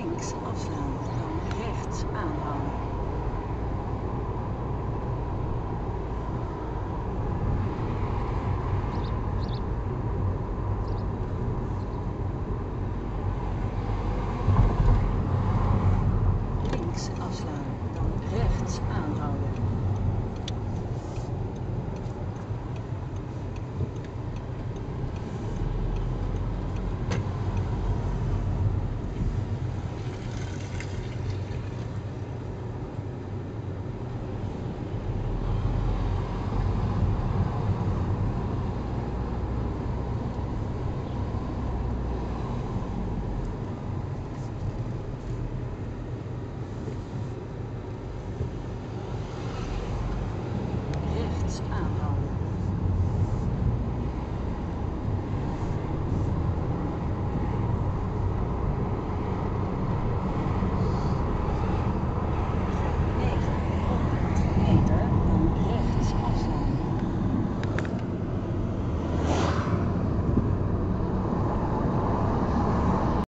links afslaan, dan rechts aanhouden. Links afslaan, dan rechts aanhouden. um,